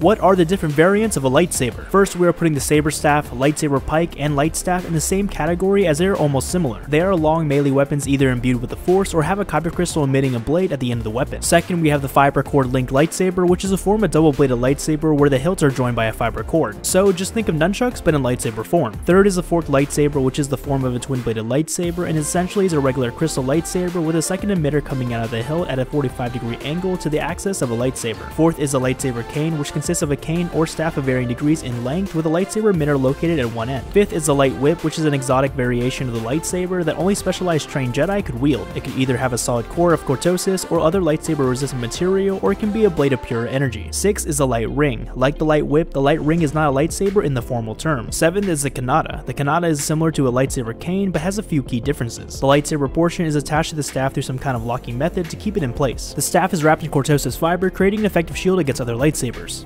What are the different variants of a lightsaber? First, we are putting the saber staff, lightsaber pike, and light staff in the same category as they are almost similar. They are long melee weapons either imbued with the force or have a kyber crystal emitting a blade at the end of the weapon. Second, we have the fiber cord linked lightsaber, which is a form of double bladed lightsaber where the hilts are joined by a fiber cord. So just think of nunchucks but in lightsaber form. Third is the forked lightsaber, which is the form of a twin bladed lightsaber and essentially is a regular crystal lightsaber with a second emitter coming out of the hilt at a 45 degree angle to the axis of a lightsaber. Fourth is a lightsaber cane, which consists of a cane or staff of varying degrees in length with a lightsaber emitter located at one end. Fifth is the light whip, which is an exotic variation of the lightsaber that only specialized trained Jedi could wield. It could either have a solid core of cortosis or other lightsaber resistant material, or it can be a blade of pure energy. Sixth is the light ring. Like the light whip, the light ring is not a lightsaber in the formal term. Seventh is the kanata. The kanata is similar to a lightsaber cane, but has a few key differences. The lightsaber portion is attached to the staff through some kind of locking method to keep it in place. The staff is wrapped in cortosis fiber, creating an effective shield against other lightsabers.